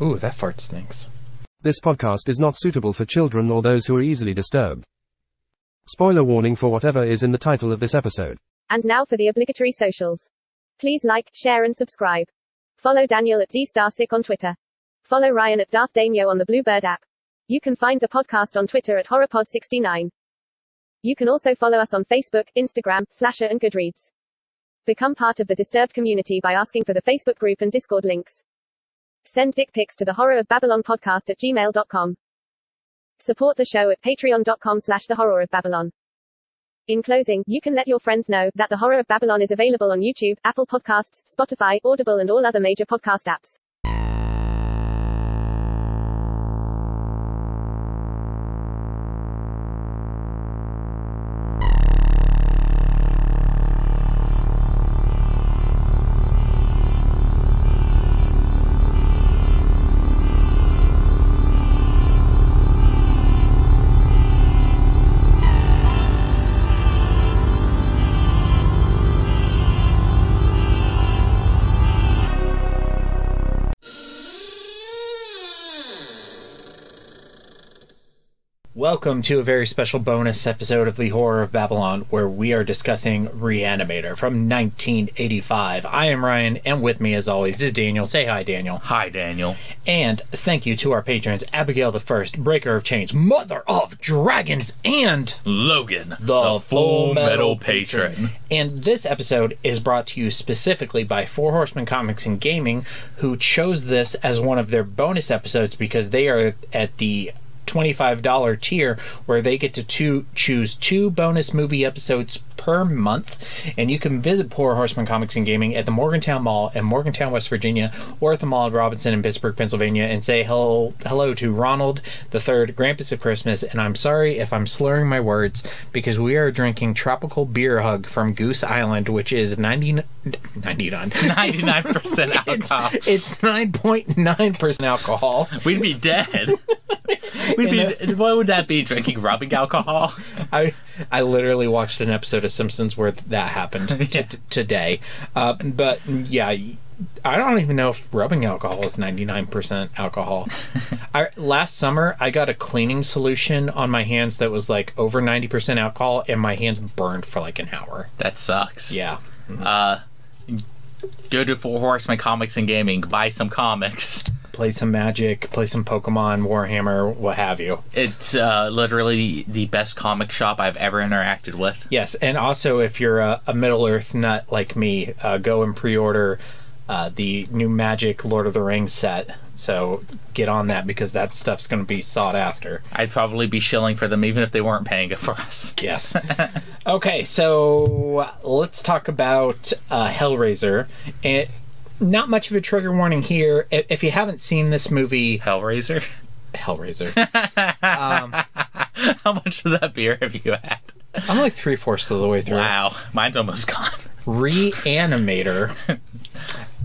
Ooh, that fart stinks. This podcast is not suitable for children or those who are easily disturbed. Spoiler warning for whatever is in the title of this episode. And now for the obligatory socials. Please like, share, and subscribe. Follow Daniel at DStarSick on Twitter. Follow Ryan at Darth Daimyo on the Bluebird app. You can find the podcast on Twitter at HorrorPod69. You can also follow us on Facebook, Instagram, Slasher, and Goodreads. Become part of the Disturbed community by asking for the Facebook group and Discord links. Send dick pics to the horror of Babylon podcast at gmail.com. Support the show at patreon.com slash the horror of Babylon. In closing, you can let your friends know that the horror of Babylon is available on YouTube, Apple Podcasts, Spotify, Audible, and all other major podcast apps. Welcome to a very special bonus episode of The Horror of Babylon, where we are discussing Reanimator from 1985. I am Ryan, and with me, as always, is Daniel. Say hi, Daniel. Hi, Daniel. And thank you to our patrons Abigail the First, Breaker of Chains, Mother of Dragons, and Logan, the, Full Metal Patron. And this episode is brought to you specifically by Four Horsemen Comics and Gaming, who chose this as one of their bonus episodes because they are at the $25 tier where they get to two, choose two bonus movie episodes per month. And you can visit Four Horsemen Comics and Gaming at the Morgantown Mall in Morgantown, West Virginia, or at the Mall at Robinson in Pittsburgh, Pennsylvania, and say hello, hello to Ronald the Third, Grampus of Christmas. And I'm sorry if I'm slurring my words because we are drinking Tropical Beer Hug from Goose Island, which is 90, 99. 99% alcohol. It's, it's 9.9% alcohol. We'd be dead. We'd be, what would that be? Drinking rubbing alcohol? I I literally watched an episode of Simpsons where that happened Yeah. t- today. Uh, but yeah, I don't even know if rubbing alcohol is 99% alcohol. I, last summer, I got a cleaning solution on my hands that was like over 90% alcohol, and my hands burned for like an hour. That sucks. Yeah. Uh, go to Four Horsemen Comics and Gaming, buy some comics. Play some Magic, play some Pokemon, Warhammer, what have you. It's uh, literally the best comic shop I've ever interacted with. Yes, and also if you're a, a Middle Earth nut like me, uh, go and pre-order uh, the new Magic Lord of the Rings set. So get on that because that stuff's going to be sought after. I'd probably be shilling for them even if they weren't paying it for us. Yes. okay, so let's talk about uh, Hellraiser. And not much of a trigger warning here. If you haven't seen this movie, Hellraiser? Hellraiser, um, How much of that beer have you had? I'm like three fourths of the way through. Wow, mine's almost gone. Reanimator.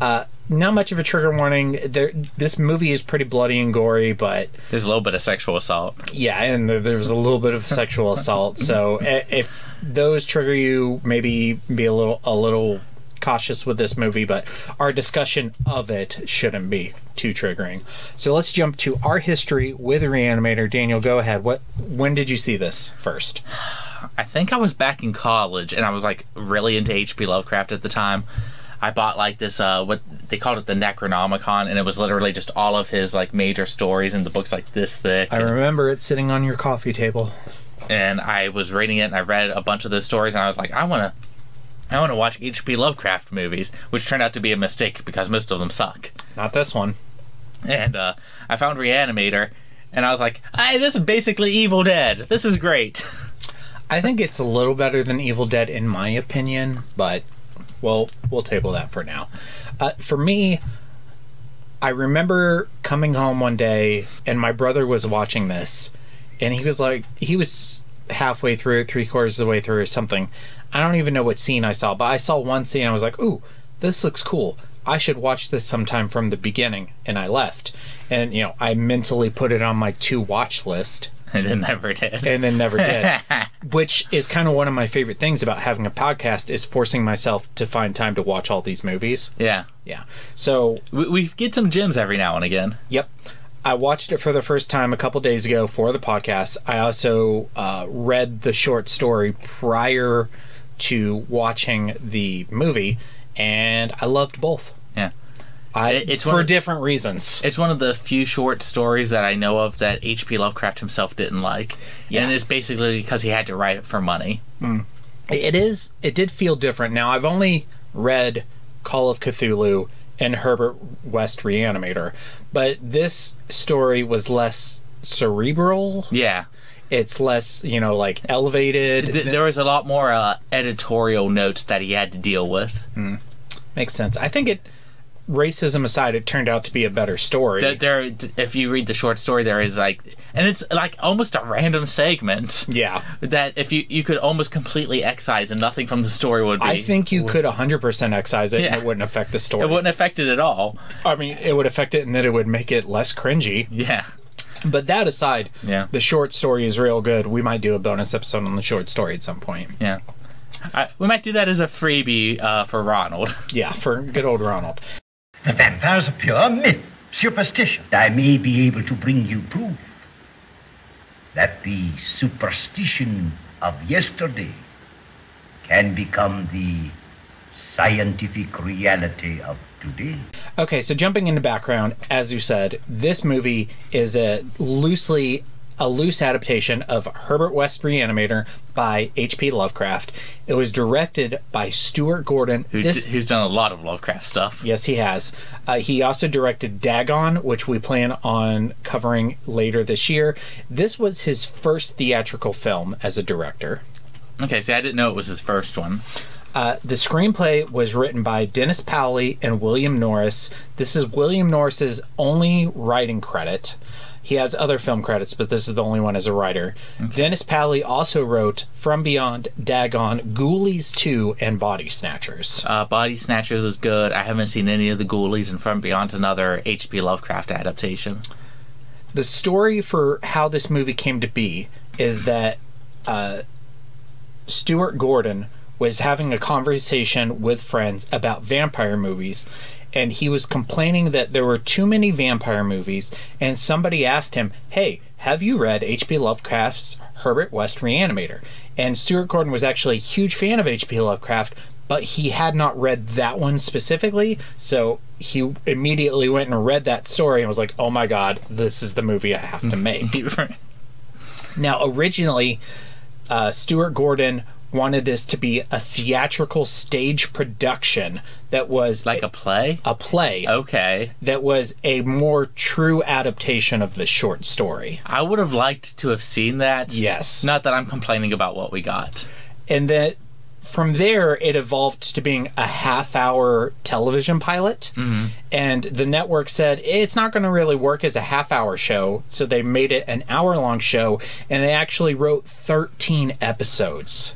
Uh, not much of a trigger warning. There, this movie is pretty bloody and gory, but There's a little bit of sexual assault. yeah, and there, there's a little bit of sexual assault. So if those trigger you, maybe be a little a little cautious with this movie. But our discussion of it shouldn't be too triggering. So let's jump to our history with Reanimator. Daniel, go ahead. What? When did you see this first? I think I was back in college and I was like really into H.P. Lovecraft at the time. I bought like this uh what they called it the Necronomicon and it was literally just all of his like major stories and the books like this thick. I and, remember it sitting on your coffee table. and I was reading it and I read a bunch of those stories and I was like I want to I want to watch H.P. Lovecraft movies, which turned out to be a mistake because most of them suck. Not this one. And uh, I found Reanimator, and I was like, "Hey, this is basically Evil Dead. This is great." I think it's a little better than Evil Dead in my opinion, but well, we'll table that for now. Uh, for me, I remember coming home one day and my brother was watching this, and he was like, he was halfway through, three quarters of the way through, or something. I don't even know what scene I saw, but I saw one scene. I was like, "Ooh, this looks cool. I should watch this sometime from the beginning." And I left, and you know, I mentally put it on my to watch list. and then never did. and then never did. Which is kind of one of my favorite things about having a podcast is forcing myself to find time to watch all these movies. yeah, Yeah. So, we, we get some gems every now and again. yep. I watched it for the first time a couple days ago for the podcast. I also uh, read the short story prior to watching the movie, and I loved both. Yeah. I, it's for of- different reasons. It's one of the few short stories that I know of that H.P. Lovecraft himself didn't like. Yeah. And it's basically because he had to write it for money. It is. It did feel different. Now I've only read Call of Cthulhu and Herbert West Reanimator, but this story was less cerebral. Yeah. It's less, you know, like elevated. Th- there was a lot more uh, editorial notes that he had to deal with. Makes sense. I think it. Racism aside, it turned out to be a better story. There, there, if you read the short story, there is like, and it's like almost a random segment yeah, that if you you could almost completely excise and nothing from the story would be. I think you could 100% excise it Yeah. and it wouldn't affect the story. it wouldn't affect it at all. I mean, it would affect it and that it would make it less cringy. Yeah. But that aside, Yeah. the short story is real good. We might do a bonus episode on the short story at some point. Yeah. I, we might do that as a freebie uh, for Ronald. Yeah, for good old Ronald. The vampire's a pure myth, superstition. I may be able to bring you proof that the superstition of yesterday can become the scientific reality of today. Okay, so jumping into background, as you said, this movie is a loosely a loose adaptation of Herbert West Reanimator by H.P. Lovecraft. It was directed by Stuart Gordon. Who, this d- who's done a lot of Lovecraft stuff. Yes, he has. Uh, he also directed Dagon, which we plan on covering later this year. This was his first theatrical film as a director. Okay, see, I didn't know it was his first one. Uh, the screenplay was written by Dennis Paoli and William Norris. This is William Norris's only writing credit. He has other film credits, but this is the only one as a writer. Dennis Paoli also wrote From Beyond, Dagon, Ghoulies 2, and Body Snatchers. Uh, Body Snatchers is good. I haven't seen any of the Ghoulies, and From Beyond's another H.P. Lovecraft adaptation. the story for how this movie came to be is that uh, Stuart Gordon was having a conversation with friends about vampire movies, and he was complaining that there were too many vampire movies. And somebody asked him, "Hey, have you read H.P. Lovecraft's Herbert West Reanimator?" And Stuart Gordon was actually a huge fan of H.P. Lovecraft, but he had not read that one specifically, so he immediately went and read that story and was like, "Oh my god, this is the movie I have to make." now, originally, uh, Stuart Gordon wanted this to be a theatrical stage production that was like a play? a play Okay. that was a more true adaptation of the short story. I would have liked to have seen that. Yes. Not that I'm complaining about what we got. and that from there it evolved to being a half hour television pilot mm-hmm. and the network said it's not going to really work as a half hour show so they made it an hour long show and they actually wrote 13 episodes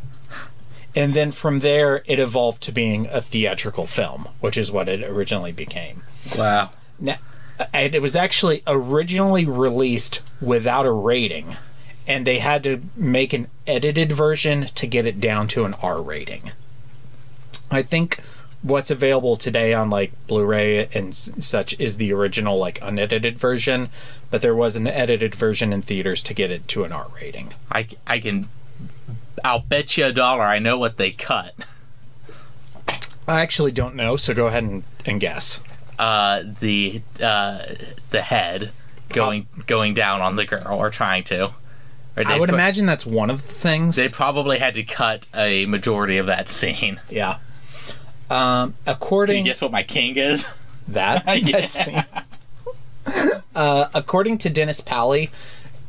and then from there it evolved to being a theatrical film which is what it originally became Wow. now, and it was actually originally released without a rating, and they had to make an edited version to get it down to an R rating. I think what's available today on like Blu-ray and such is the original like unedited version, but there was an edited version in theaters to get it to an R rating. I, I can. I'll bet you a dollar I know what they cut. I actually don't know, so go ahead and, and guess. Uh, the uh, the head going going down on the girl or trying to. Or I would imagine that's one of the things. they probably had to cut a majority of that scene. yeah. Um, Can according you guess what my king is? that. Yeah. that scene. uh, according to Dennis Paoli,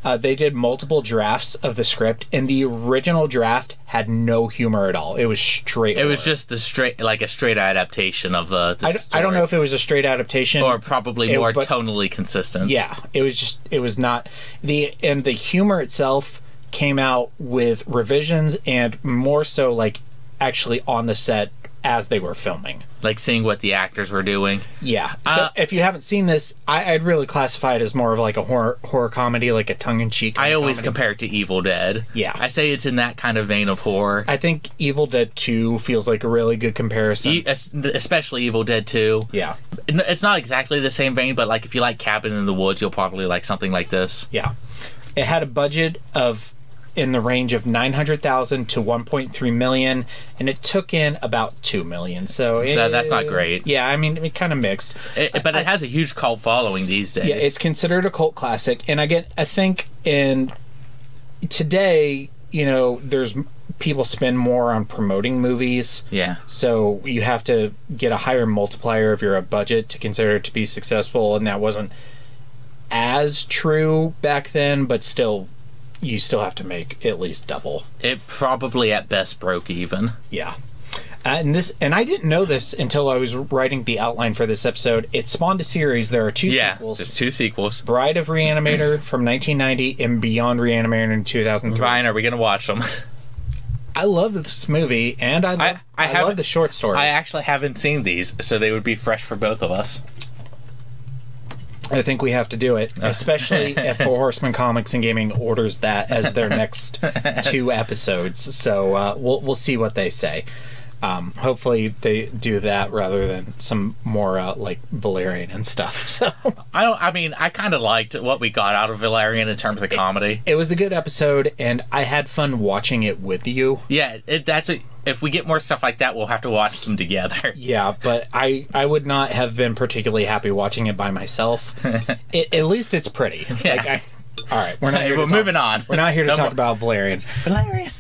uh, they did multiple drafts of the script, and the original draft had no humor at all. It was straight. It was just the straight, like a straight adaptation of the. the I, d- I don't know if it was a straight adaptation or probably it- more but- tonally consistent. Yeah, it was just it was not the and the humor itself came out with revisions and more so like actually on the set as they were filming. Like seeing what the actors were doing. Yeah. So Uh, if you haven't seen this, I, I'd really classify it as more of like a horror horror comedy, like a tongue in cheek. I always compare it to Evil Dead. Yeah. I say it's in that kind of vein of horror. I think Evil Dead Two feels like a really good comparison. E- especially Evil Dead 2. yeah. It's not exactly the same vein, but like if you like Cabin in the Woods, you'll probably like something like this. Yeah. It had a budget of in the range of 900,000 to 1.3 million and it took in about 2 million. So, So that's not great. Yeah, I mean it kind of mixed. It, but it has a huge cult following these days. Yeah, it's considered a cult classic and I get I think in today, you know, there's people spend more on promoting movies. yeah. So you have to get a higher multiplier of your budget to consider it to be successful, and that wasn't as true back then, but still, you still have to make at least double. It probably at best broke even. Yeah. Uh, and this, and I didn't know this until I was writing the outline for this episode. It spawned a series. There are two Yeah, sequels: there's two sequels. Bride of Reanimator from 1990 and Beyond Reanimator in 2003. Ryan, are we gonna watch them? I love this movie, and I love, I- I, I love the short story. I actually haven't seen these, so they would be fresh for both of us. I think we have to do it, especially if Four Horsemen Comics and Gaming orders that as their next two episodes. So uh, we'll we'll see what they say. Um, hopefully they do that rather than some more uh, like Valerian and stuff. So I don't. I mean, I kind of liked what we got out of Valerian in terms of comedy. it was a good episode, and I had fun watching it with you. Yeah, it, that's a. If we get more stuff like that, we'll have to watch them together. Yeah, but I I would not have been particularly happy watching it by myself. it, at least it's pretty. Yeah. Like I, all right, we're not here. We're to talk- moving on. We're not here to No talk more- about Valerian. Valerian.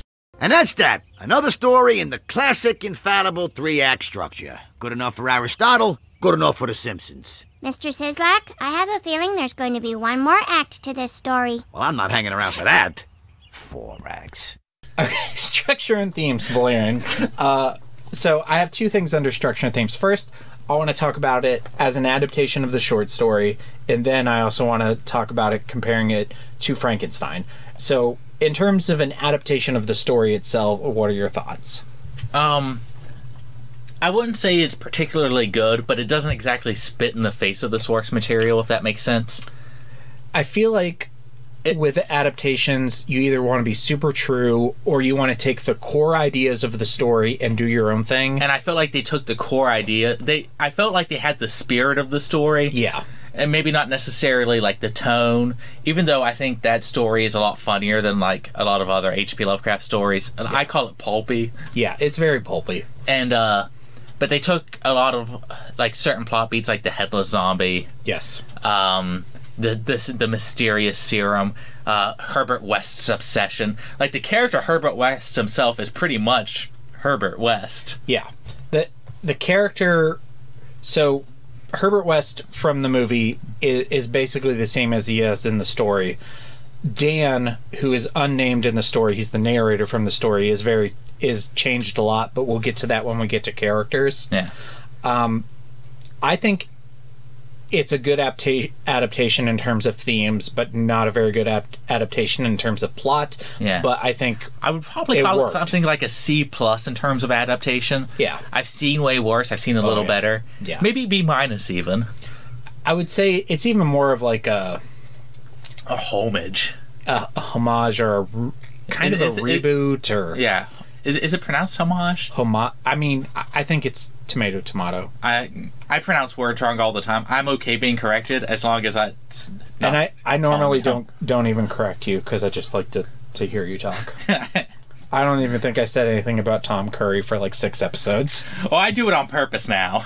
And that's that. Another story in the classic, infallible three act structure. Good enough for Aristotle, good enough for The Simpsons. Mr. Szyslak, I have a feeling there's going to be one more act to this story. Well, I'm not hanging around for that. Four acts. Okay, structure and themes, Valerian. Uh, so I have two things under structure and themes. First, I want to talk about it as an adaptation of the short story, and then I also want to talk about it comparing it to Frankenstein. So, in terms of an adaptation of the story itself, what are your thoughts? Um, I wouldn't say it's particularly good, but it doesn't exactly spit in the face of the source material, if that makes sense. I feel like with adaptations, you either want to be super true or you want to take the core ideas of the story and do your own thing. And I felt like they took the core idea. They, I felt like they had the spirit of the story. Yeah. and maybe not necessarily like the tone even though i think that story is a lot funnier than like a lot of other hp lovecraft stories and i call it pulpy Yeah, it's very pulpy. and uh but they took a lot of like certain plot beats like the headless zombie Yes. um the this the mysterious serum uh herbert west's obsession like the character herbert west himself is pretty much herbert west Yeah. The the character so Herbert West from the movie is, is basically the same as he is in the story. Dan, who is unnamed in the story, he's the narrator from the story, is very is changed a lot, but we'll get to that when we get to characters. yeah Um, I think it's a good apta- adaptation in terms of themes, but not a very good ap- adaptation in terms of plot. Yeah. But I think I would probably call worked. it something like a C plus in terms of adaptation. Yeah. I've seen way worse. I've seen a oh, little yeah. better. Yeah. Maybe B minus even. I would say it's even more of like a, A homage. a, a homage or a r- kind of a it- reboot or Yeah. Is is it pronounced homage? Homa- I mean, I- think it's tomato tomato. I I pronounce words wrong all the time. I'm okay being corrected as long as I. and I, I normally Oh, don't don't even correct you because I just like to to hear you talk. I don't even think I said anything about Tom Curry for like six episodes. Oh, I do it on purpose now.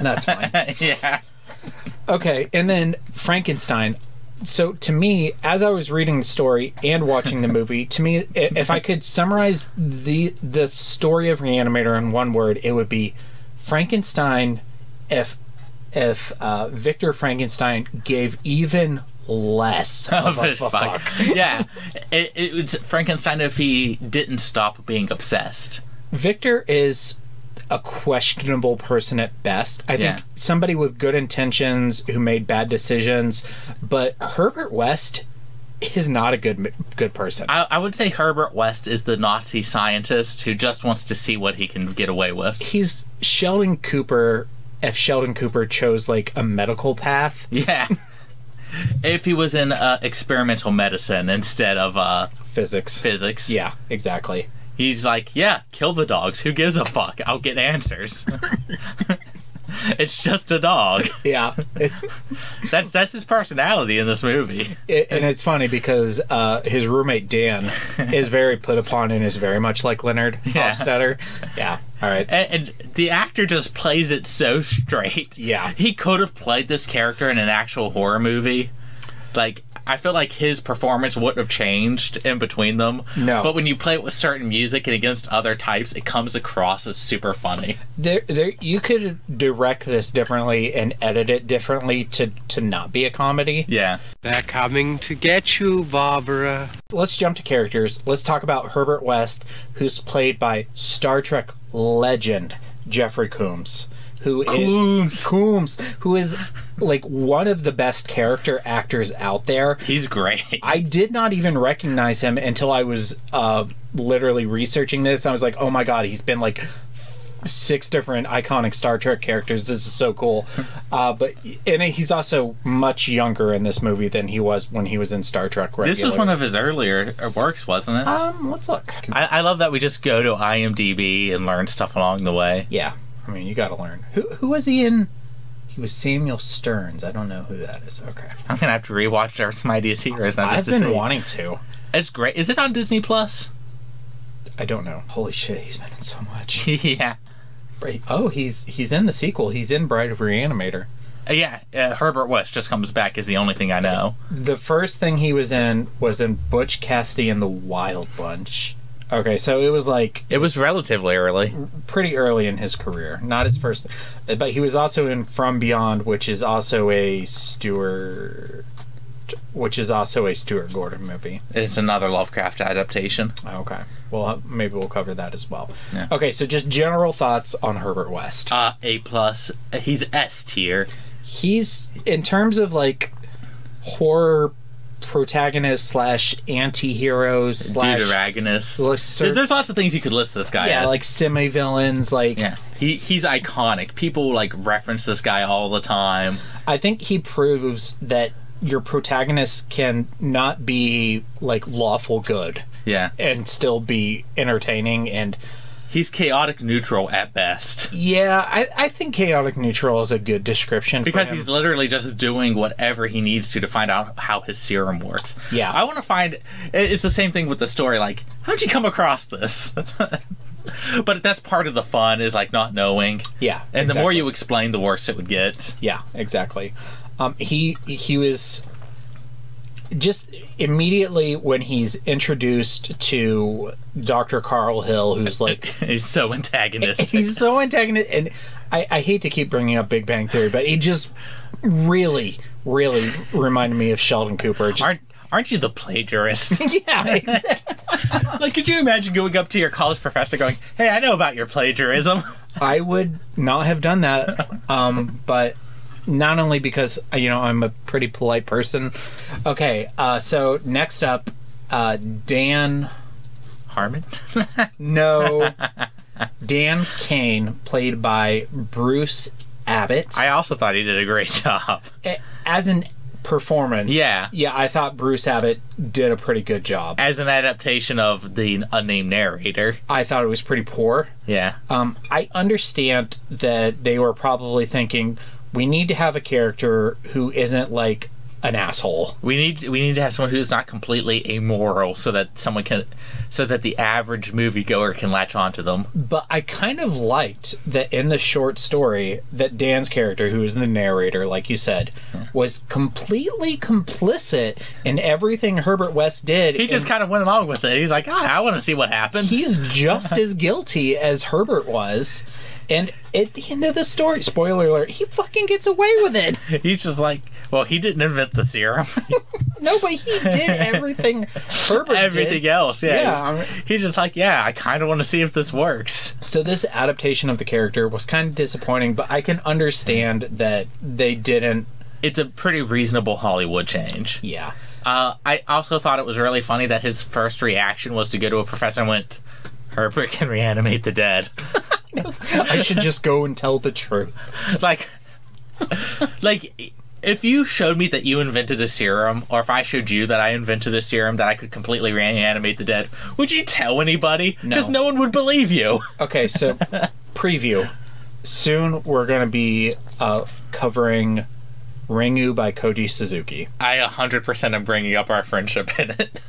That's fine. yeah. Okay, and then Frankenstein. So to me, as I was reading the story and watching the movie, to me, if I could summarize the the story of Reanimator in one word, it would be Frankenstein. If if uh, Victor Frankenstein gave even less of Of a his fuck. fuck. yeah. It, it was Frankenstein if he didn't stop being obsessed. Victor is a questionable person at best. I think somebody with good intentions who made bad decisions, but Herbert West is not a good good person. I, I would say Herbert West is the Nazi scientist who just wants to see what he can get away with. He's Sheldon Cooper. If Sheldon Cooper chose like a medical path, Yeah. if he was in uh, experimental medicine instead of uh, physics. physics. Yeah, exactly. He's like, yeah, kill the dogs. Who gives a fuck? I'll get answers. it's just a dog. Yeah, That's that's his personality in this movie. it- and it's funny because uh, his roommate Dan is very put upon and is very much like Leonard Yeah. Hofstadter. Yeah. All right. And, and the actor just plays it so straight. Yeah. He could have played this character in an actual horror movie. Like, I feel like his performance wouldn't have changed in between them. No. But when you play it with certain music and against other types, it comes across as super funny. There, there, you could direct this differently and edit it differently to to not be a comedy. Yeah. They're coming to get you, Barbara. Let's jump to characters. Let's talk about Herbert West, who's played by Star Trek legend Jeffrey Combs, who is Coombs. Coombs, who is like one of the best character actors out there. He's great. I did not even recognize him until I was uh, literally researching this. I was like, oh my god, he's been like six different iconic Star Trek characters. This is so cool. Uh, but and he's also much younger in this movie than he was when he was in Star Trek. This was one of his earlier works, wasn't it? um. Let's look. I, I love that we just go to IMDb and learn stuff along the way. Yeah, I mean, you got to learn. Who who was he in? He was Samuel Sterns. I don't know who that is. Okay, I'm gonna have to rewatch Earth's Mightiest Heroes now I've just to been see. wanting to. It's great. Is it on Disney Plus? I don't know. Holy shit, he's been in so much. yeah. Oh, he's he's in the sequel. He's in Bride of Reanimator. Uh, Yeah, uh, Herbert West just comes back is the only thing I know. The first thing he was in was in Butch Cassidy and the Wild Bunch. Okay, so it was like It was relatively early. pretty early in his career. Not his first, but he was also in From Beyond, which is also a Stuart, which is also a Stuart Gordon movie. It's another Lovecraft adaptation. Okay, well maybe we'll cover that as well. Yeah. Okay, so just general thoughts on Herbert West. Uh, A plus. He's S tier. He's in terms of like horror protagonist slash anti-hero slash Deuteragonist. Well, There's lots of things you could list this guy yeah as. like semi villains like yeah, he he's iconic. People like reference this guy all the time. I think he proves that your protagonist can not be like lawful good Yeah, and still be entertaining and he's chaotic neutral at best. yeah I, I think chaotic neutral is a good description for Because he's literally just doing whatever he needs to to find out how his serum works. Yeah. I want to find. It's the same thing with the story. Like, how'd you come across this? but that's part of the fun is like not knowing. yeah And the more you explain, the worse it would get. Yeah, exactly. Um, he he was just immediately when he's introduced to Dr. Carl Hill, who's like He's so antagonistic. he's so antagonistic, and I, I hate to keep bringing up Big Bang Theory, but he just really, really reminded me of Sheldon Cooper. Just, aren't aren't you the plagiarist? yeah, like, could you imagine going up to your college professor going, "Hey, I know about your plagiarism." I would not have done that, um, but not only because uh, you know I'm a pretty polite person. Okay, uh, so next up, uh, Dan. Harmon. No, Dan Cain, played by Bruce Abbott, I also thought he did a great job. As an performance. Yeah. yeah, I thought Bruce Abbott did a pretty good job. As an adaptation of the unnamed narrator. I thought it was pretty poor. Yeah. Um, I understand that they were probably thinking we need to have a character who isn't like an asshole. We need we need to have someone who's not completely amoral, so that someone can, so that the average moviegoer can latch onto them. But I kind of liked that in the short story that Dan's character, who is the narrator, like you said, was completely complicit in everything Herbert West did. He just kind of went along with it. He's like, ah, I want to see what happens. he's just as guilty as Herbert was. And at the end of the story, spoiler alert, he fucking gets away with it. he's just like, well, he didn't invent the serum. No, but he did everything Herbert Everything did. else, yeah. Yeah, he's, just like, yeah, I kind of want to see if this works. So this adaptation of the character was kind of disappointing, but I can understand that they didn't it's a pretty reasonable Hollywood change. Yeah. Uh, I also thought it was really funny that his first reaction was to go to a professor and went, Herbert can reanimate the dead. I should just go and tell the truth. like, like if you showed me that you invented a serum, or if I showed you that I invented a serum that I could completely reanimate the dead, would you tell anybody? Because no. one would believe you. Okay, so preview. Soon we're going to be uh, covering Ringu by Koji Suzuki. I 100% am bringing up our friendship in it.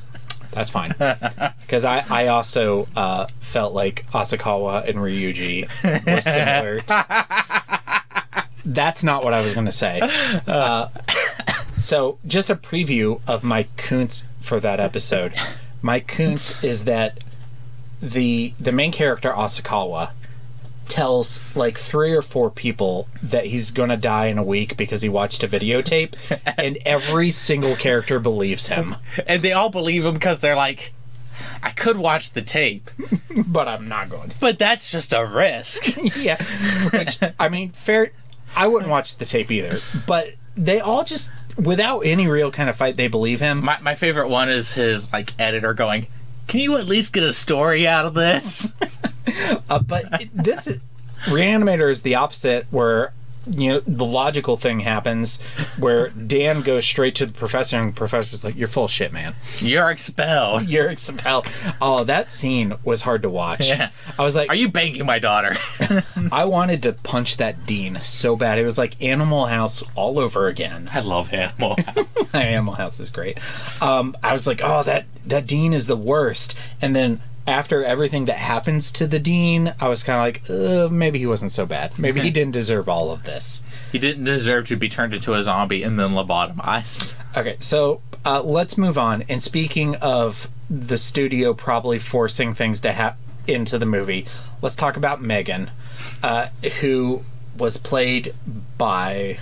That's fine. Because I, I also uh, felt like Asakawa and Ryuji were similar. That's not what I was going to say. Uh, so, just a preview of my Kuntz for that episode. My Kuntz is that the the main character Asakawa tells like three or four people that he's going to die in a week because he watched a videotape, and every single character believes him. And they all believe him because they're like, I could watch the tape, but I'm not going to. But that's just a risk. yeah. Which, I mean, fair. I wouldn't watch the tape either, but they all just, without any real kind of fight, they believe him. My, my favorite one is his like editor going, "Can you at least get a story out of this?" uh, but it, this is, Reanimator is the opposite, where you know the logical thing happens, where Dan goes straight to the professor, and the professor's like, "You're full of shit, man. You're expelled. You're expelled." Oh, that scene was hard to watch. Yeah. I was like, "Are you banging my daughter?" I wanted to punch that dean so bad. It was like Animal House all over again. I love Animal House. Animal House is great. Um, I was like, "Oh, that that dean is the worst," and then after everything that happens to the dean, I was kind of like, uh, maybe he wasn't so bad. Maybe he didn't deserve all of this. He didn't deserve to be turned into a zombie and then lobotomized. Okay, so uh, let's move on. And speaking of the studio probably forcing things to happen into the movie, let's talk about Megan, uh, who was played by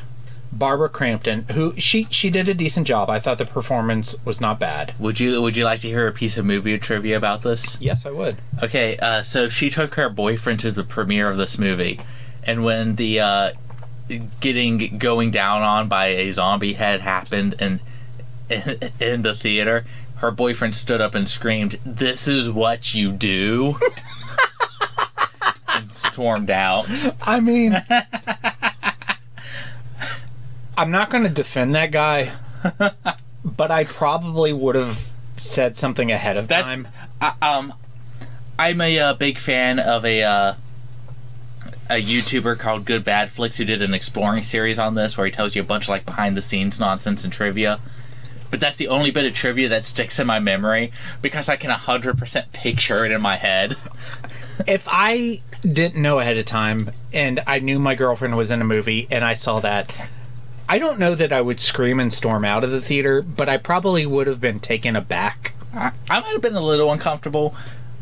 Barbara Crampton, who she she did a decent job. I thought the performance was not bad. Would you Would you like to hear a piece of movie trivia about this? Yes, I would. Okay, uh, so she took her boyfriend to the premiere of this movie, and when the uh, getting going down on by a zombie had happened and in, in the theater, her boyfriend stood up and screamed, "This is what you do." and stormed out. I mean, I'm not going to defend that guy, but I probably would have said something ahead of That's, time. I, um, I'm a uh, big fan of a uh, a YouTuber called Good Bad Flicks who did an exploring series on this where he tells you a bunch of like behind the scenes nonsense and trivia. But that's the only bit of trivia that sticks in my memory because I can 100% picture it in my head. If I didn't know ahead of time and I knew my girlfriend was in a movie and I saw that, I don't know that I would scream and storm out of the theater, but I probably would have been taken aback. I, I might have been a little uncomfortable.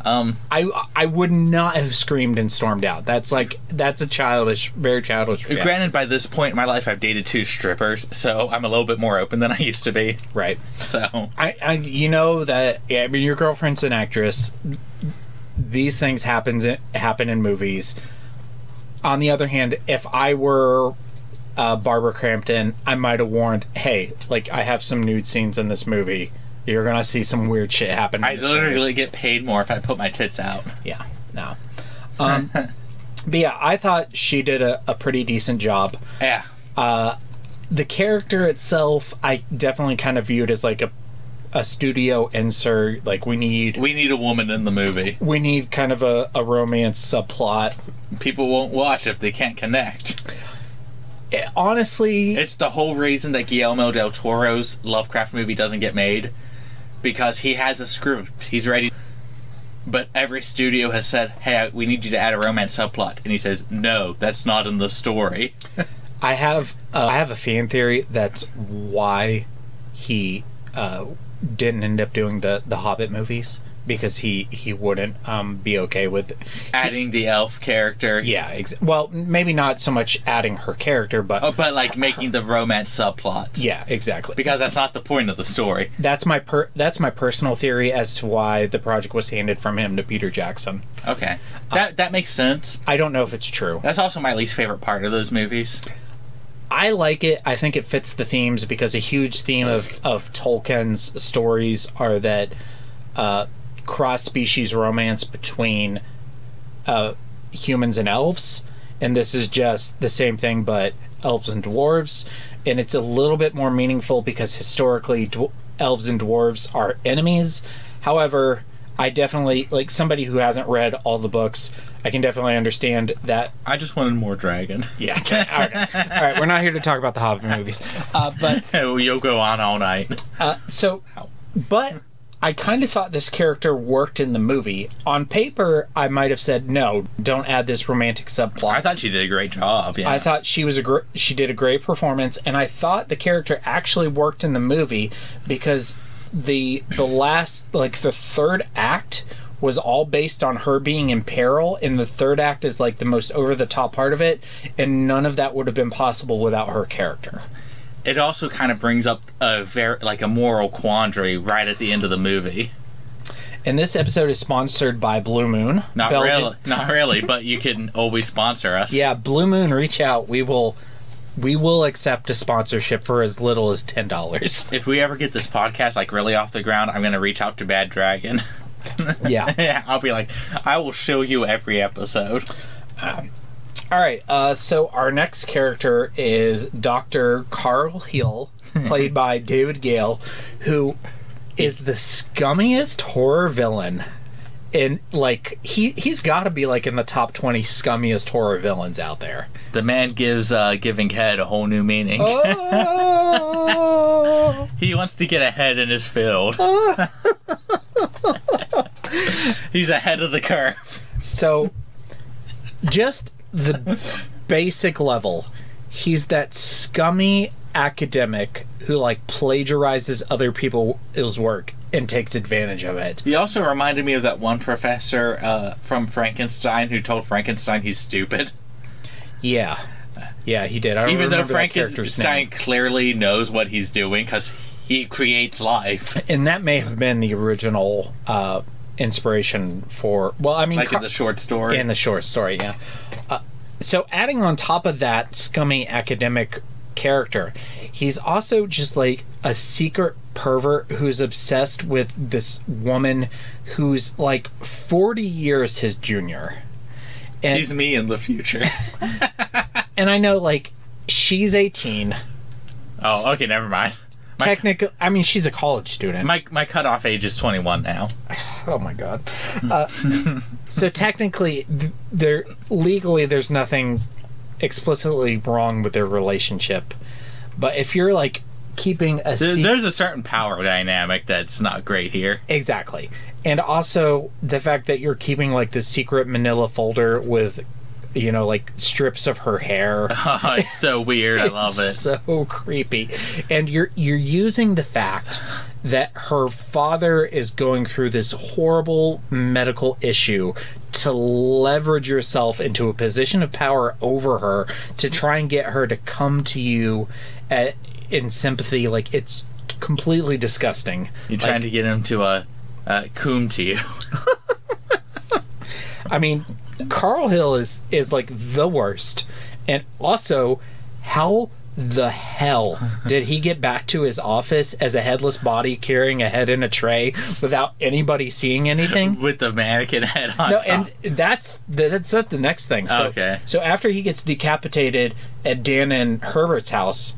Um, I I would not have screamed and stormed out. That's like that's a childish, very childish. reaction. Granted, by this point in my life, I've dated two strippers, so I'm a little bit more open than I used to be. Right. So I, I you know that yeah, I mean your girlfriend's an actress. These things happens happen in movies. On the other hand, if I were uh, Barbara Crampton, I might have warned, "Hey, like I have some nude scenes in this movie. You're gonna see some weird shit happen." I this movie." literally get paid more if I put my tits out. Yeah, no. Um, but yeah, I thought she did a, a pretty decent job. Yeah. Uh, the character itself, I definitely kind of viewed as like a a studio insert. Like we need We need a woman in the movie. we need kind of a, a romance subplot. People won't watch if they can't connect. Eh, Honestly, It's the whole reason that Guillermo del Toro's Lovecraft movie doesn't get made because he has a script. He's ready. But every studio has said, "Hey, we need you to add a romance subplot," and he says, "No, that's not in the story." I have uh, I have a fan theory that's why he uh, didn't end up doing the the Hobbit movies because he he wouldn't um, be okay with Adding the elf character, yeah ex- well maybe not so much adding her character but oh, but like making the romance subplot. yeah exactly because that's not the point of the story. that's my per that's my personal theory as to why the project was handed from him to Peter Jackson. Okay, that that makes sense. I don't know if it's true. That's also my least favorite part of those movies. I like it. I think it fits the themes because a huge theme of, of Tolkien's stories are that uh, cross species romance between uh, humans and elves. And this is just the same thing, but elves and dwarves. And it's a little bit more meaningful because historically, dw- elves and dwarves are enemies. However, I definitely, like somebody who hasn't read all the books, I can definitely understand that I just wanted more dragon. yeah. Okay. All right. All right. We're not here to talk about the Hobbit movies. Uh, but You'll go on all night. uh, so, but I kind of thought this character worked in the movie. On paper, I might have said no, don't add this romantic subplot. I thought she did a great job. Yeah. I thought she was a gr- she did a great performance, and I thought the character actually worked in the movie because the the last like the third act was all based on her being in peril, and the third act is like the most over the top part of it, and none of that would have been possible without her character. It also kind of brings up a very like a moral quandary right at the end of the movie. And this episode is sponsored by Blue Moon. Not Belgian- really, not really, but you can always sponsor us. Yeah, Blue Moon, reach out. We will we will accept a sponsorship for as little as ten dollars. If we ever get this podcast like really off the ground, I'm gonna reach out to Bad Dragon. Yeah. yeah, I'll be like, I will show you every episode. Um, All right. Uh, so our next character is Doctor Carl Hill, played by David Gale, who is the scummiest horror villain. And like he he's got to be like in the top twenty scummiest horror villains out there. The man gives uh, giving head a whole new meaning. Oh. He wants to get ahead in his field. He's ahead of the curve. So, just the basic level, he's that scummy academic who like plagiarizes other people's work and takes advantage of it. He also reminded me of that one professor uh, from Frankenstein who told Frankenstein he's stupid. Yeah, yeah, he did. I don't Even though remember that character's Frankenstein clearly knows what he's doing because he creates life. and that may have been the original uh, inspiration for. Well, I mean, Like Car- in the short story. in the short story, yeah. Uh, so adding on top of that scummy academic character, he's also just like a secret pervert who's obsessed with this woman who's like 40 years his junior. And he's me in the future. and I know like she's 18. oh, okay, never mind. Technically, I mean she's a college student. my my cutoff age is 21 now. Oh my god. Uh, so technically, th- there legally there's nothing explicitly wrong with their relationship, but if you're like keeping a There, there's a certain power dynamic that's not great here. exactly, and also the fact that you're keeping like the secret Manila folder with, you know, like strips of her hair. Oh, it's so weird. I love it. So creepy. And you're you're using the fact that her father is going through this horrible medical issue to leverage yourself into a position of power over her to try and get her to come to you at, in sympathy like it's completely disgusting. You're trying to get him to uh, uh, coom to you. I mean, Carl Hill is is like the worst. And also, how the hell did he get back to his office as a headless body carrying a head in a tray without anybody seeing anything? with the mannequin head on No, top. and that's the, that's not the next thing. So, Okay. So after he gets decapitated at Dan and Herbert's house,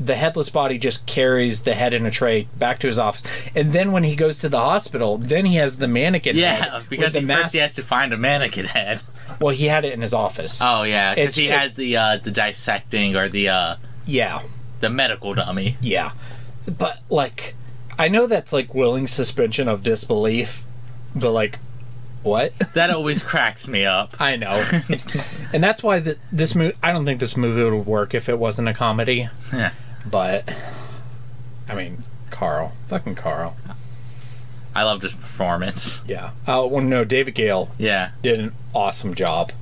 the headless body just carries the head in a tray back to his office, and then when he goes to the hospital, then he has the mannequin. yeah, because he first he has to find a mannequin head. Well, he had it in his office. Oh yeah, because he has the uh, the dissecting or the uh, yeah, the medical dummy. yeah. But like, I know that's like willing suspension of disbelief, but like, what? That always cracks me up. I know, and that's why the, this movie. I don't think this movie would work if it wasn't a comedy. Yeah. But I mean, Carl, fucking Carl. I love this performance. Yeah. Uh, well, no, David Gale Yeah, did an awesome job.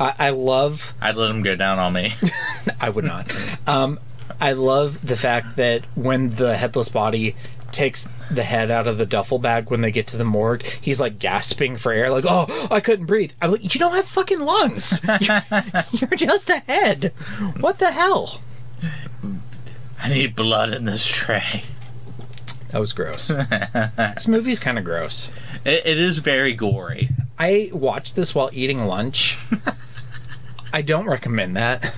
I, I love. I'd let him go down on me. I would not. um, I love the fact that when the headless body takes the head out of the duffel bag when they get to the morgue, he's like gasping for air, like, "Oh, I couldn't breathe." I'm like, "You don't have fucking lungs. You're, you're just a head. What the hell?" I need blood in this tray. That was gross. this movie's kind of gross. It, it is very gory. I watched this while eating lunch. I don't recommend that.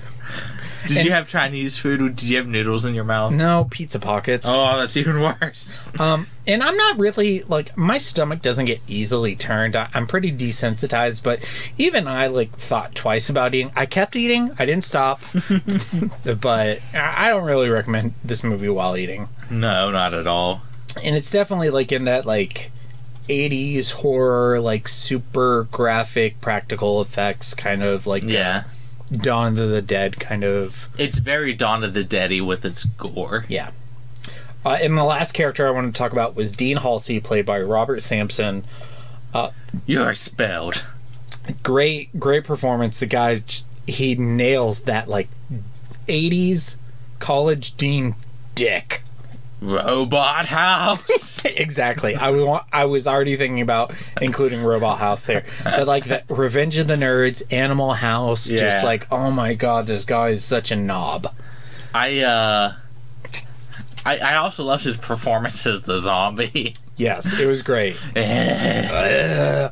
Did And- you have Chinese food? Did you have noodles in your mouth? No pizza pockets. Oh, that's even worse. Um, and I'm not really like my stomach doesn't get easily turned. I, I'm pretty desensitized, but even I like thought twice about eating. I kept eating. I didn't stop, but I I don't really recommend this movie while eating. No, not at all. And it's definitely like in that like 80s horror, like super graphic practical effects kind of like uh, Yeah. Dawn of the Dead kind of It's very Dawn of the Deady with its gore. Yeah. Uh, and the last character I wanted to talk about was Dean Halsey, played by Robert Sampson. You are spelled. Great, great performance. The guy, he nails that like '80s college dean dick. Robot House. exactly. I wa- I was already thinking about including Robot House there, but like that Revenge of the Nerds, Animal House, Yeah. just like oh my god, this guy is such a knob. I uh I, I also loved his performance as the zombie. Yes, it was great. Uh,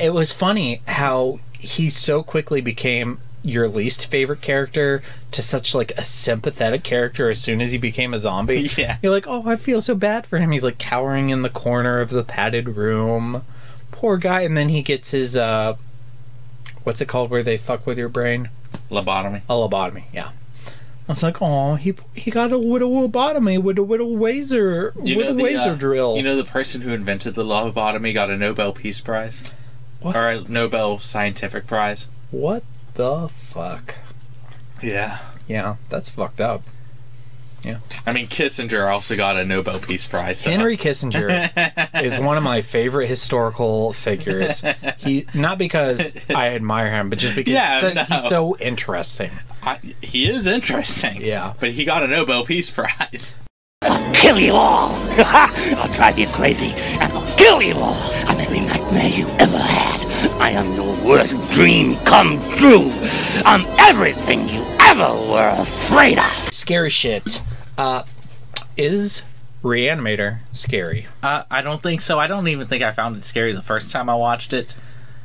it was funny how he so quickly became your least favorite character to such like a sympathetic character as soon as he became a zombie. Yeah. You're like, "Oh, I feel so bad for him." He's like cowering in the corner of the padded room. Poor guy and then he gets his uh what's it called where they fuck with your brain? Lobotomy. A lobotomy, yeah. I was like, "Oh, he he got a widow lobotomy with a widow laser You with know a the laser uh, drill." You know the person who invented the lobotomy got a Nobel Peace Prize? What? Or a Nobel Scientific Prize. what the fuck? Yeah. Yeah, that's fucked up. Yeah. I mean Kissinger also got a Nobel Peace Prize. so- Henry Kissinger is one of my favorite historical figures. He not because I admire him, but just because Yeah, he's, so, no. he's so interesting. I, he is interesting. Yeah. But he got a Nobel Peace Prize. I'll kill you all. I'll drive you crazy and I'll kill you all. I'm every nightmare you ever had. I am your worst dream come true. I'm everything you ever were afraid of. Scary shit. Uh, is Reanimator scary? Uh, I don't think so. I don't even think I found it scary the first time I watched it.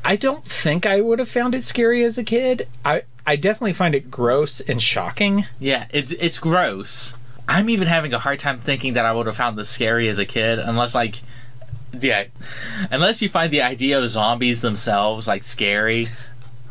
I don't think I would have found it scary as a kid. I I definitely find it gross and shocking. Yeah, it's it's gross. I'm even having a hard time thinking that I would have found this scary as a kid, unless like, yeah, unless you find the idea of zombies themselves like scary,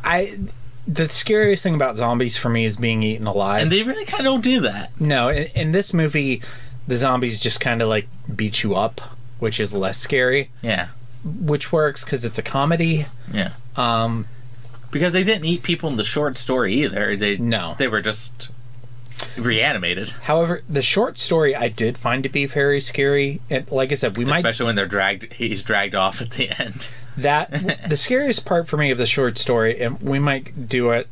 I the scariest thing about zombies for me is being eaten alive. and they really kind of don't do that. No, in, in this movie, the zombies just kind of like beat you up, which is less scary, Yeah, which works because it's a comedy. yeah, Um, because they didn't eat people in the short story either. They No. they were just reanimated. however, the short story I did find to be very scary. And like I said, we might Especially when they're dragged, he's dragged off at the end. that the scariest part for me of the short story, and we might do it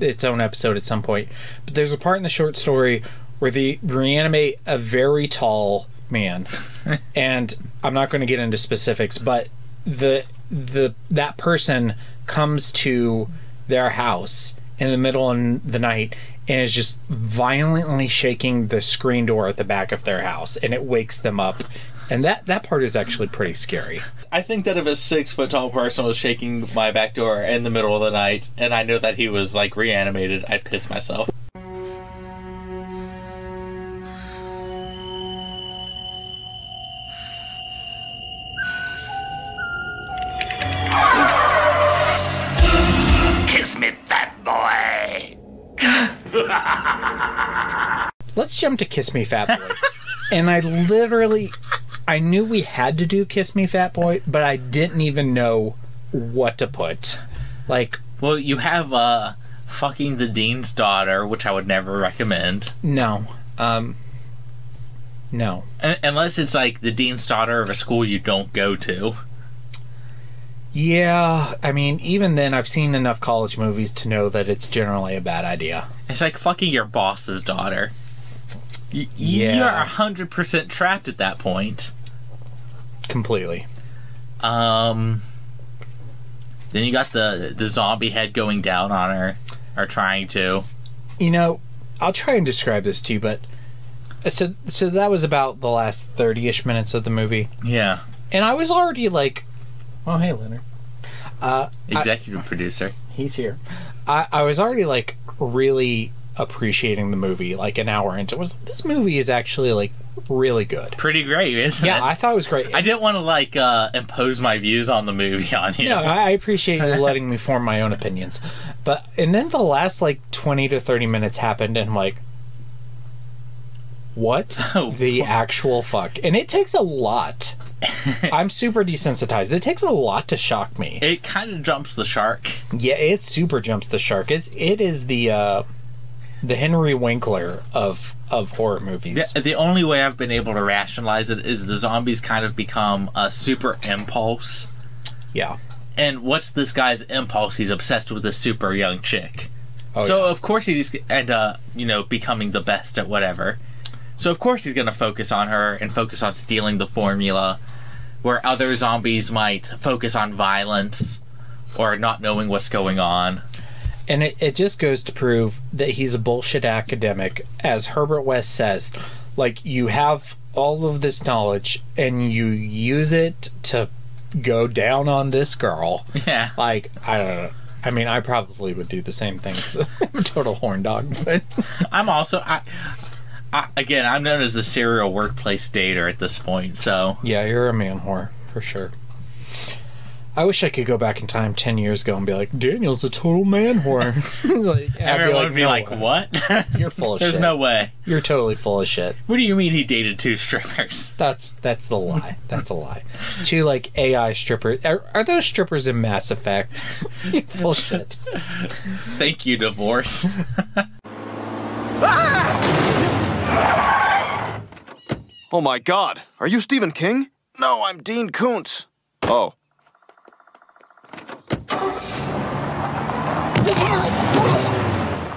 its own episode at some point. But there's a part in the short story where they reanimate a very tall man, and I'm not going to get into specifics, but the the that person comes to their house in the middle of the night and is just violently shaking the screen door at the back of their house and it wakes them up and that that part is actually pretty scary I think that if a six foot tall person was shaking my back door in the middle of the night, and I know that he was like reanimated, I'd piss myself. Jump to Kiss Me Fat Boy. and I literally, I knew we had to do Kiss Me Fat Boy, but I didn't even know what to put. Like, Well, you have uh, fucking the dean's daughter, which I would never recommend. no, um, no. Un- Unless it's like the dean's daughter of a school you don't go to. Yeah, I mean, even then, I've seen enough college movies to know that it's generally a bad idea. It's like fucking your boss's daughter. Y- Yeah. You're a hundred percent trapped at that point. Completely. Um. Then you got the the zombie head going down on her, or trying to. You know, I'll try and describe this to you, but so so that was about the last thirty ish minutes of the movie, Yeah. and I was already like, "Oh, hey, Leonard." Uh, I- Executive producer. he's here. I, I was already like really appreciating the movie like an hour into it. Was this movie is actually like really good. Pretty great, isn't Yeah, it? I thought it was great. I didn't want to like uh, impose my views on the movie on you. No, I appreciate you letting me form my own opinions. But and then the last like twenty to thirty minutes happened, and like, what Oh, the actual fuck? And it takes a lot. I'm super desensitized. It takes a lot to shock me. It kind of jumps the shark. Yeah, it super jumps the shark. It's it is the uh, the Henry Winkler of of horror movies. The, the only way I've been able to rationalize it is the zombies kind of become a super impulse. Yeah. And what's this guy's impulse? He's obsessed with this super young chick. Oh, so yeah. of course he's and uh, you know becoming the best at whatever. So of course he's going to focus on her and focus on stealing the formula, where other zombies might focus on violence or not knowing what's going on. And it, it just goes to prove that he's a bullshit academic. As Herbert West says, like, you have all of this knowledge and you use it to go down on this girl. Yeah. Like, I don't know. I mean, I probably would do the same thing I'm a total horn dog, but I'm also I, I again I'm known as the serial workplace dater at this point. So yeah, you're a man whore for sure. I wish I could go back in time 10 years ago and be like, Daniel's a total man whore. like, I'd everyone would be "No like, way. "What? You're full of shit. There's shit. no way." You're totally full of shit. What do you mean he dated two strippers? That's that's the lie. That's a lie. Two like AI strippers. Are, are those strippers in Mass Effect? You're full shit. Thank you, divorce. Oh my god, are you Stephen King? No, I'm Dean Koontz. Oh.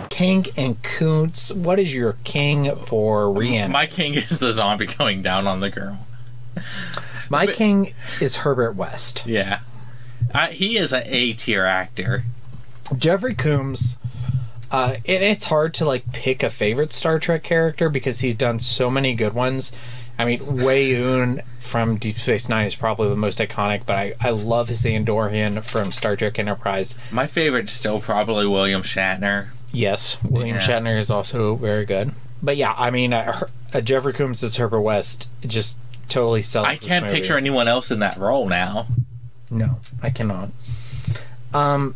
King and Koontz. What is your king for Rihanna? My king is the zombie going down on the girl. My king is Herbert West. Yeah. I, he is an A tier actor. Jeffrey Coombs. Uh, and it's hard to like pick a favorite Star Trek character because he's done so many good ones. I mean, Weyoun from Deep Space Nine is probably the most iconic, but I, I love his Andorian from Star Trek Enterprise. My favorite still probably William Shatner. Yes, William Yeah. Shatner is also very good. But yeah, I mean, uh, Her- uh, Jeffrey Coombs as Herbert West just totally sells. I can't picture anyone else in that role now. No, I cannot. Um,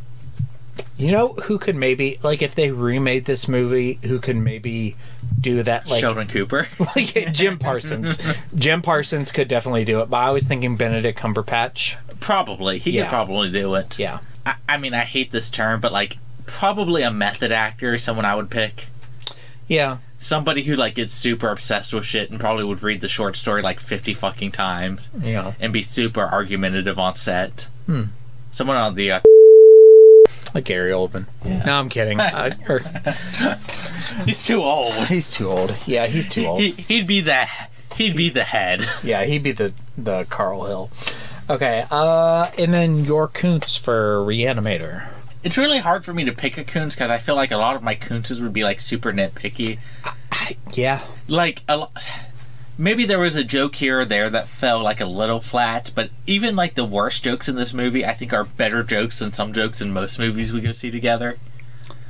you know who could maybe like if they remade this movie, who could maybe do that? Like Sheldon Cooper. like Jim Parsons. Jim Parsons could definitely do it, but I was thinking Benedict Cumberbatch. Probably. He Yeah. could probably do it. Yeah. I, I mean, I hate this term, but like, probably a method actor is someone I would pick. Yeah. Somebody who like gets super obsessed with shit and probably would read the short story like 50 fucking times Yeah. and be super argumentative on set. Hmm. Someone on the. Uh, Like Gary Oldman. No, I'm kidding. Uh, or- he's too old. he's too old. Yeah, he's too old. He, he'd be the. He'd be the head. Yeah, he'd be the the Carl Hill. Okay, uh, and then your Koontz for Reanimator. It's really hard for me to pick a Koontz because I feel like a lot of my Koontzes would be like super nitpicky. Yeah, Like a lo- maybe there was a joke here or there that fell like a little flat, but even like the worst jokes in this movie, I think are better jokes than some jokes in most movies we go see together.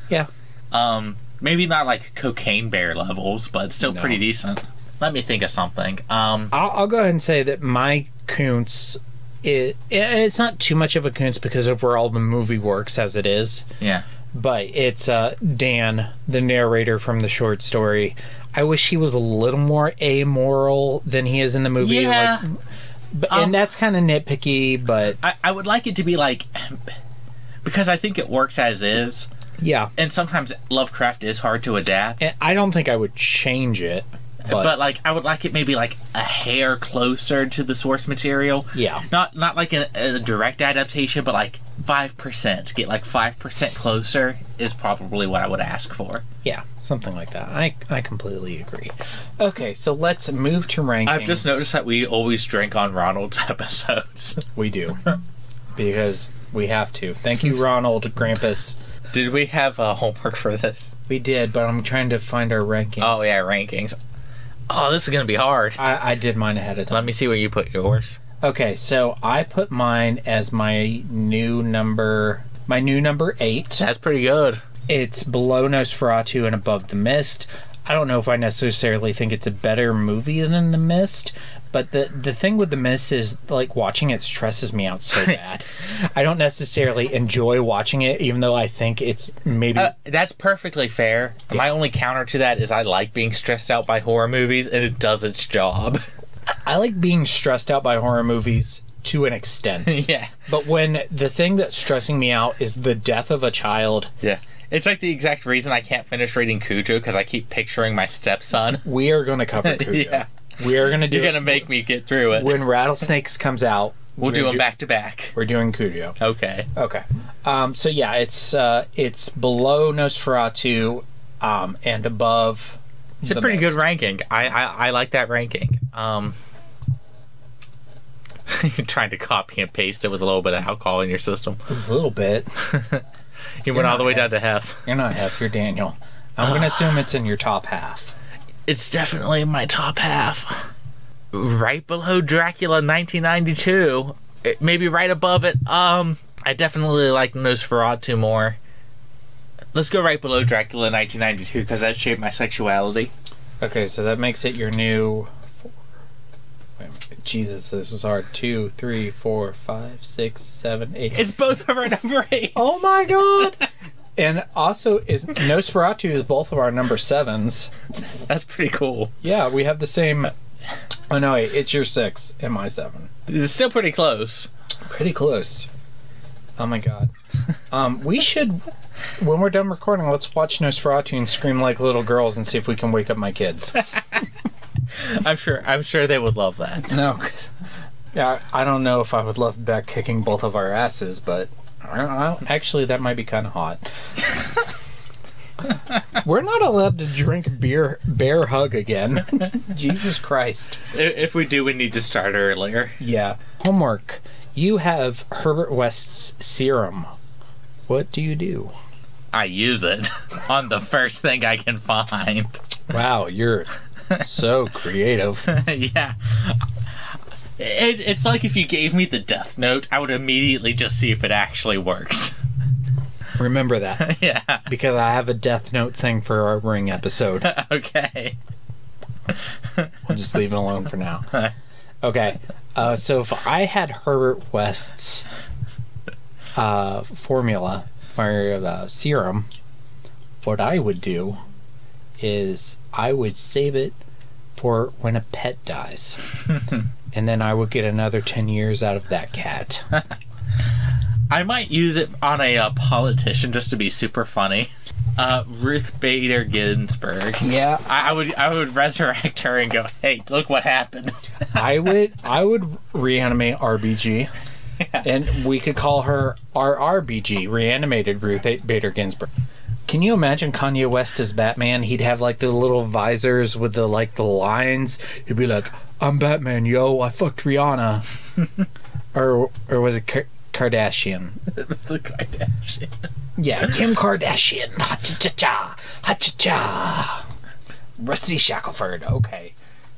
yeah. Um, maybe not like cocaine bear levels, but still No. pretty decent. Let me think of something. Um, I'll, I'll go ahead and say that my Koontz, it, it's not too much of a Koontz because overall the movie works as it is. yeah. But it's uh, Dan, the narrator from the short story. I wish he was a little more amoral than he is in the movie. Yeah. Like, but, Um, and that's kind of nitpicky, but I, I would like it to be like because I think it works as is, yeah. and sometimes Lovecraft is hard to adapt. And I don't think I would change it. But, but, like I would like it maybe like a hair closer to the source material. yeah. Not not like a, a direct adaptation, but like five percent. Get like five percent closer is probably what I would ask for. Yeah, something like that. I I completely agree. Okay, so let's move to rankings. I've just noticed that we always drink on Ronald's episodes. we do because we have to. Thank you, Ronald Grampus. Did we have uh, homework for this? We did, but I'm trying to find our rankings. Oh yeah, rankings. Oh, this is gonna be hard. I, I did mine ahead of time. Let me see where you put yours. Okay, so I put mine as my new number. My new number eight. That's pretty good. It's below Nosferatu and above The Mist. I don't know if I necessarily think it's a better movie than The Mist, but the the thing with The Mist is like watching it stresses me out so bad. I don't necessarily enjoy watching it, even though I think it's maybe Uh, that's perfectly fair. My only counter to that is I like being stressed out by horror movies, and it does its job. I like being stressed out by horror movies to an extent. yeah, But when the thing that's stressing me out is the death of a child, yeah. It's like the exact reason I can't finish reading Cujo because I keep picturing my stepson. we are going to cover Cujo. yeah, We are going to do you're gonna make me get through it. when Rattlesnakes comes out. We'll do them back to back. We're doing Cujo. Okay. Okay. Um, so yeah, it's uh, it's below Nosferatu um, and above. It's a pretty Mist. good ranking. I, I I like that ranking. Um, trying to copy and paste it with a little bit of alcohol in your system. A little bit. You went all the way down to half. You're not half. You're Daniel. I'm going to assume it's in your top half. It's definitely in my top half. Right below Dracula 1992. It- maybe right above it. Um, I definitely like Nosferatu more. Let's go right below Dracula 1992 because that shaped my sexuality. Okay, so that makes it your new. Four, wait a minute. Jesus, this is hard. Two, three, four, five, six, seven, eight. It's both of our number eight. Oh my god! and also, is Nosferatu is both of our number sevens. That's pretty cool. Yeah, we have the same. Oh no, wait, it's your six and my seven. It's still pretty close. Pretty close. Oh my god. Um, we should, when we're done recording, let's watch Nosferatu and scream like little girls and see if we can wake up my kids. I'm sure. I'm sure they would love that. no, 'cause- yeah, I don't know if I would love Beck kicking both of our asses, but I don't, I don't- actually that might be kind of hot. we're not allowed to drink beer, bear hug again. Jesus Christ. If we do, we need to start earlier. Yeah. Homework. You have Herbert West's serum. What do you do? I use it on the first thing I can find. Wow, you're so creative. yeah. It, it's like if you gave me the death note, I would immediately just see if it actually works. Remember that. yeah. Because I have a Death Note thing for our Ring episode. Okay. We'll just leave it alone for now. Okay. Uh, so if I had Herbert West's uh, formula for uh, serum, what I would do is I would save it for when a pet dies. and then I would get another 10 years out of that cat. I might use it on a uh, politician just to be super funny. Uh, Ruth Bader Ginsburg. Yeah. I, I would I would resurrect her and go, hey, look what happened. I would I would reanimate RBG. And we could call her RRBG, reanimated Ruth Bader Ginsburg. Can you imagine Kanye West as Batman? He'd have like the little visors with the like the lines. He'd be like, "I'm Batman, yo! I fucked Rihanna," or or was it Ka- Kardashian? it was the Kardashian. Yeah, Kim Kardashian. Ha cha cha cha. Ha cha cha. Rusty Shackleford. Okay.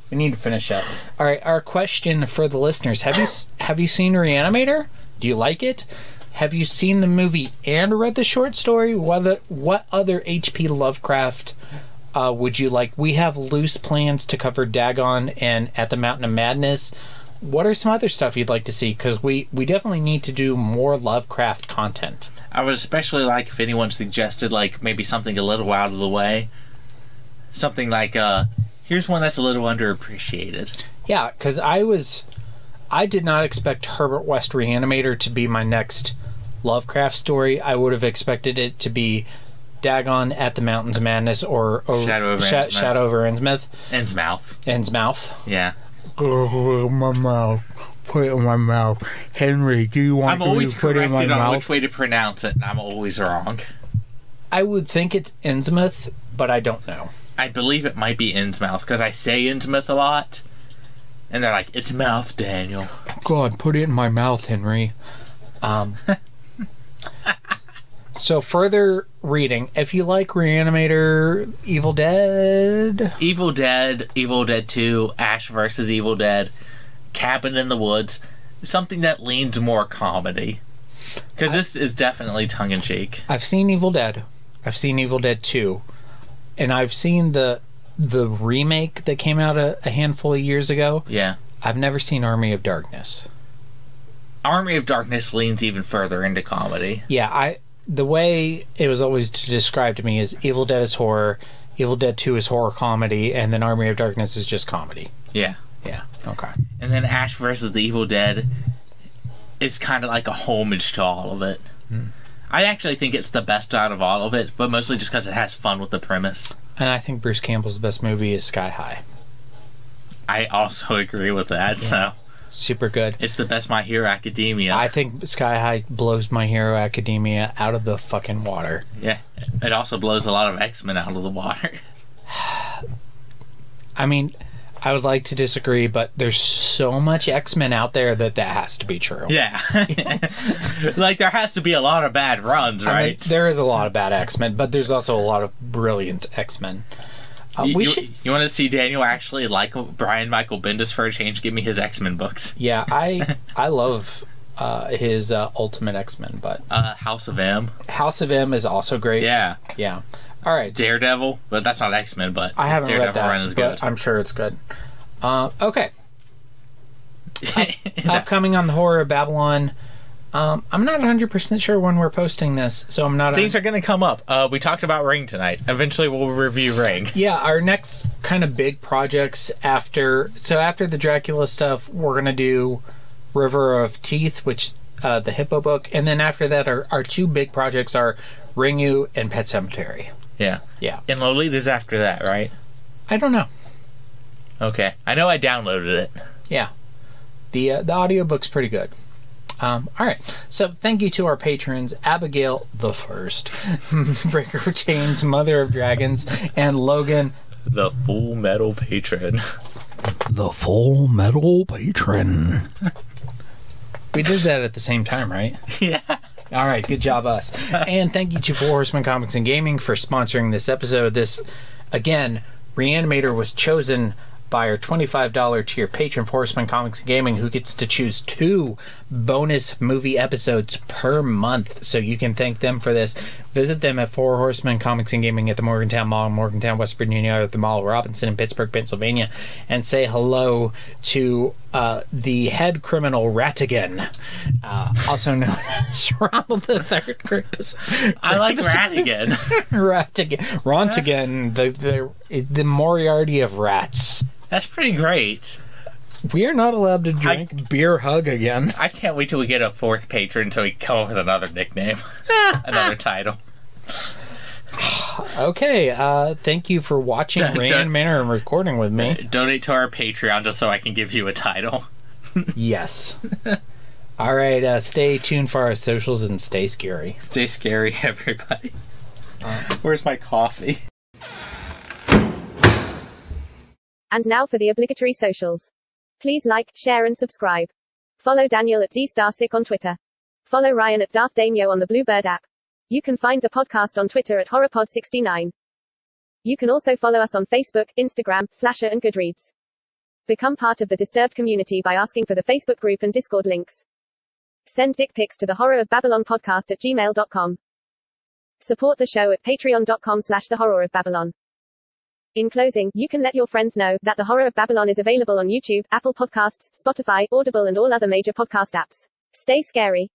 We need to finish up. All right, our question for the listeners: Have you have you seen Reanimator? Do you like it? Have you seen the movie and read the short story? Whether what other H.P. Lovecraft uh, would you like? We have loose plans to cover Dagon and At the Mountain of Madness. What are some other stuff you'd like to see? Because we we definitely need to do more Lovecraft content. I would especially like if anyone suggested like maybe something a little out of the way. Something like uh here's one that's a little underappreciated. Yeah, because I was, I did not expect Herbert West Reanimator to be my next Lovecraft story. I would have expected it to be Dagon at the Mountains of Madness or, or Shadow over Sha- Innsmouth. Shadow over Innsmouth. Innsmouth. Innsmouth. Yeah. Oh, my mouth. Put it in my mouth. Henry, do you want to I'm always to put it in my corrected on mouth? which way to pronounce it, and I'm always wrong. I would think it's Innsmouth, but I don't know. I believe it might be Innsmouth because I say Innsmouth a lot, and they're like, "It's mouth, Daniel." God, put it in my mouth, Henry. Um, So further reading, if you like Reanimator, Evil Dead, Evil Dead, Evil Dead 2, Ash versus Evil Dead, Cabin in the Woods, something that leans more comedy. Because this is definitely tongue in cheek. I've seen Evil Dead, I've seen Evil Dead Two, and I've seen the the remake that came out a, a handful of years ago. Yeah. I've never seen Army of Darkness. Army of Darkness leans even further into comedy. Yeah, I the way it was always described to me is Evil Dead is horror, Evil Dead Two is horror comedy, and then Army of Darkness is just comedy. Yeah. Yeah. Okay. And then Ash versus the Evil Dead is kind of like a homage to all of it. Hmm. I actually think it's the best out of all of it, but mostly just because it has fun with the premise. And I think Bruce Campbell's best movie is Sky High. I also agree with that. So Super good. it's the best My Hero Academia. I think Sky High blows My Hero Academia out of the fucking water. yeah, it also blows a lot of X Men out of the water. I mean, I would like to disagree, but there's so much X Men out there that that has to be true. Yeah, like there has to be a lot of bad runs, I mean, right? there is a lot of bad X Men, but there's also a lot of brilliant X Men. Uh, you, we you- should. you want to see Daniel actually like Brian Michael Bendis for a change? Give me his X Men books. Yeah, I I love uh, his uh, Ultimate X Men, but Uh, House of M. House of M is also great. Yeah. yeah. All right, Daredevil, but that's not X Men. But I haven't Daredevil read that, run is but good. I'm sure it's good. Uh, okay, upcoming on the horror of Babylon. Um, I'm not 100 percent sure when we're posting this, so I'm not. Things are going to come up. Uh, we talked about Ring tonight. Eventually, we'll review Ring. Yeah, our next kind of big projects after so after the Dracula stuff, we're gonna do River of Teeth, which uh, the Hippo book, and then after that, our, our two big projects are Ringu and Pet Sematary. Yeah. Yeah. And Lolita's after that, right? I don't know. Okay. I know I downloaded it. Yeah, the uh, the audiobook's pretty good. Um, all right, so thank you to our patrons: Abigail the First, Breaker of Chains, Mother of Dragons, and Logan The Full Metal Patron. the Full Metal Patron. we did that at the same time, right? Yeah. All right, good job, us. and thank you to Four Horsemen Comics and Gaming for sponsoring this episode. This, again, Reanimator was chosen by our $25 tier patron, Four Horsemen Comics and Gaming, who gets to choose two bonus movie episodes per month. So you can thank them for this. Visit them at Four Horsemen Comics and Gaming at the Morgantown Mall in Morgantown, West Virginia, or at the Mall of Robinson in Pittsburgh, Pennsylvania, and say hello to uh, the head criminal Ratigan, uh, also known as Ronald the Third. I like Ratigan. Ratigan, Rontigan, the, the the Moriarty of rats. That's pretty great. We are not allowed to drink beer hug again. I can't wait till we get a fourth patron so we come up with another nickname, another title. Okay, uh, thank you for watching Dun- Rain dun- Manor and recording with me. Donate to our Patreon just so I can give you a title. yes. All right, uh, stay tuned for our socials and stay scary. Stay scary, everybody. Where's my coffee? And now for the obligatory socials. Please like, share, and subscribe. Follow Daniel at DStarSick on Twitter. Follow Ryan at Darth Daimyo on the Bluebird app. You can find the podcast on Twitter at HorrorPod69. You can also follow us on Facebook, Instagram, Slasher, and Goodreads. Become part of the Disturbed community by asking for the Facebook group and Discord links. Send dick pics to the horror of Babylon podcast at gmail.com. Support the show at patreon.com slash the horror of Babylon. In closing, you can let your friends know that The Horror of Babylon is available on YouTube, Apple Podcasts, Spotify, Audible, and all other major podcast apps. Stay scary.